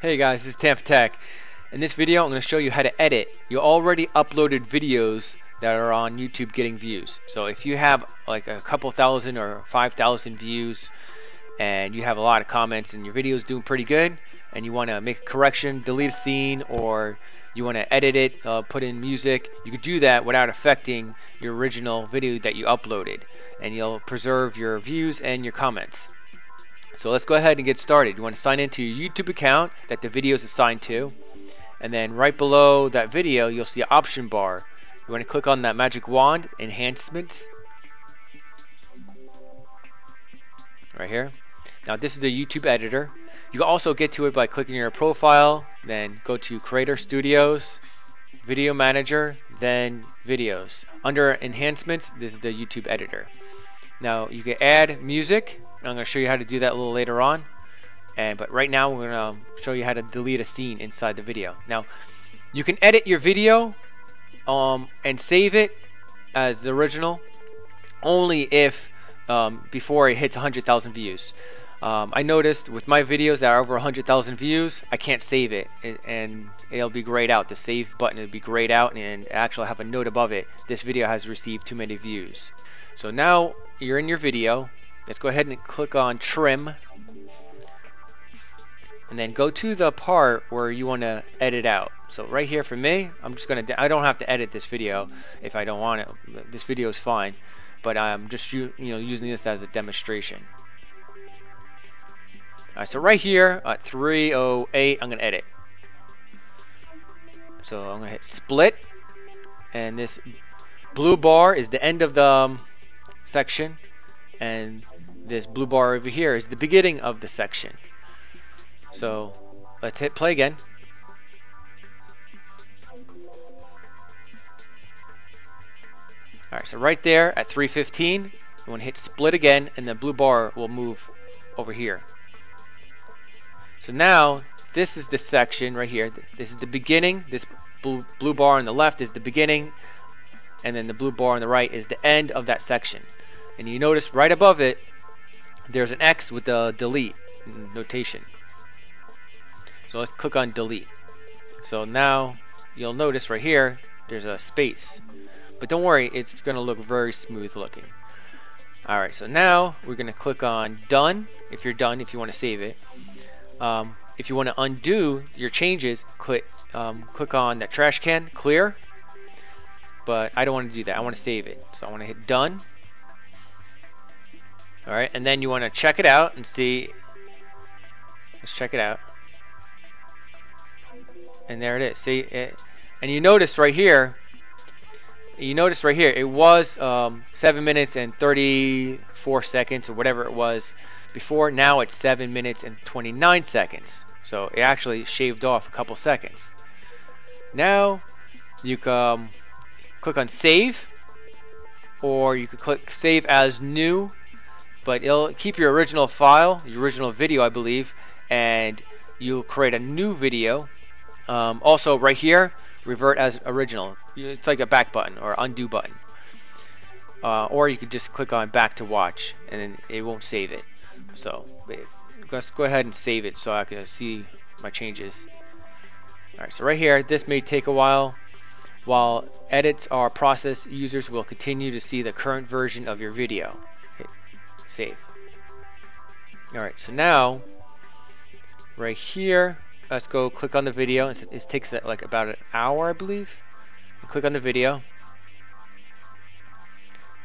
Hey guys, this is TampaTec. In this video, I'm going to show you how to edit your already uploaded videos that are on YouTube getting views. So if you have like a couple thousand or 5,000 views and you have a lot of comments and your video is doing pretty good and you want to make a correction, delete a scene, or you want to edit it, uh, put in music, you could do that without affecting your original video that you uploaded. And you'll preserve your views and your comments. So let's go ahead and get started. You want to sign into your YouTube account that the video is assigned to. And then right below that video, you'll see an option bar. You want to click on that magic wand, enhancements. Right here. Now this is the YouTube editor. You can also get to it by clicking your profile, then go to Creator Studios, Video Manager, then Videos. Under Enhancements, this is the YouTube editor. Now you can add music I'm going to show you how to do that a little later on. And But right now we're going to show you how to delete a scene inside the video. Now, you can edit your video um, and save it as the original only if um, before it hits 100,000 views. Um, I noticed with my videos that are over 100,000 views, I can't save it, and it'll be grayed out. The save button will be grayed out, and actually have a note above it. This video has received too many views. So now you're in your video. Let's go ahead and click on trim and then go to the part where you want to edit out. So right here for me, I'm just gonna, I don't have to edit this video if I don't want it. This video is fine, but I'm just you know using this as a demonstration. Alright, so right here at 308, I'm gonna edit. So I'm gonna hit split, and this blue bar is the end of the um, section, and this blue bar over here is the beginning of the section. So let's hit play again. Alright, so right there at 315, you want to hit split again and the blue bar will move over here. So now this is the section right here. This is the beginning. This blue, blue bar on the left is the beginning and then the blue bar on the right is the end of that section. And you notice right above it there's an X with the delete notation. So let's click on delete. So now you'll notice right here there's a space. But don't worry, it's going to look very smooth looking. Alright, so now we're going to click on done if you're done, if you want to save it. Um, if you want to undo your changes, click um, click on that trash can, clear. But I don't want to do that. I want to save it. So I want to hit done. Alright, and then you want to check it out and see. Let's check it out. And there it is. See, it, and you notice right here, you notice right here, it was um, 7 minutes and 34 seconds or whatever it was before. Now it's 7 minutes and 29 seconds. So it actually shaved off a couple seconds. Now you can click on save or you could click save as new but it'll keep your original file, your original video, I believe, and you'll create a new video. Um, also, right here, revert as original. It's like a back button or undo button. Uh, or you could just click on back to watch, and it won't save it. So let's go ahead and save it so I can see my changes. Alright, so right here, this may take a while. While edits are processed, users will continue to see the current version of your video save. Alright, so now, right here, let's go click on the video. It, takes uh, like about an hour, I believe. click on the video.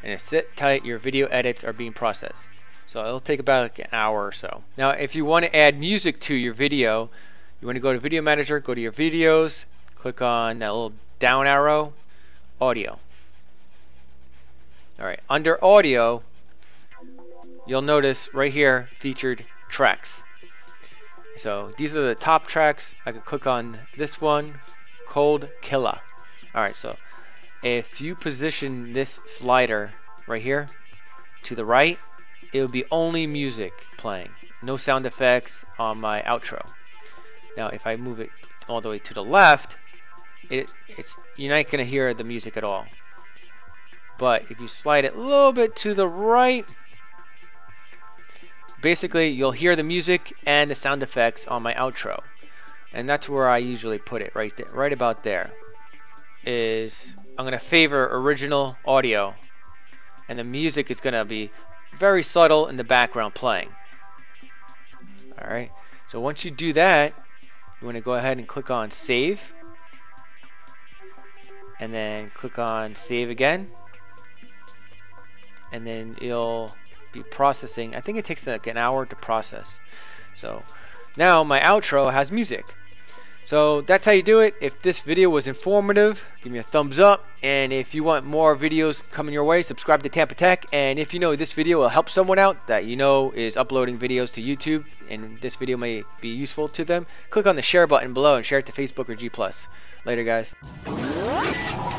And sit tight, your video edits are being processed. So it'll take about like an hour or so. Now, if you want to add music to your video, you want to go to Video Manager, go to your videos, click on that little down arrow, audio. Alright, under audio, you'll notice right here featured tracks. So these are the top tracks. I could click on this one, Cold Killer. Alright, so if you position this slider right here to the right, it will be only music playing. No sound effects on my outro. Now if I move it all the way to the left, it, it's you're not going to hear the music at all. But if you slide it a little bit to the right, basically you'll hear the music and the sound effects on my outro. and that's where I usually put it right there right about there is I'm gonna favor original audio and the music is gonna be very subtle in the background playing alright so once you do that you want to go ahead and click on save and then click on save again and then it'll be processing I think it takes like an hour to process so now my outro has music so that's how you do it. If this video was informative, give me a thumbs up. And if you want more videos coming your way, subscribe to TampaTec. And if you know this video will help someone out that you know is uploading videos to YouTube and this video may be useful to them, click on the share button below and share it to Facebook or G+. Later, guys.